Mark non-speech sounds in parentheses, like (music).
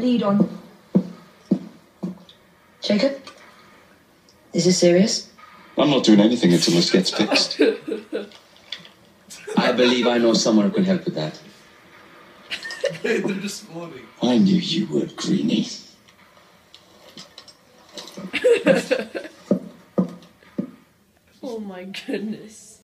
lead on. Jacob? Is this serious? I'm not doing anything until this gets fixed. I believe I know someone who can help with that. Later this morning. I knew you would, Greenie. (laughs) Oh my goodness.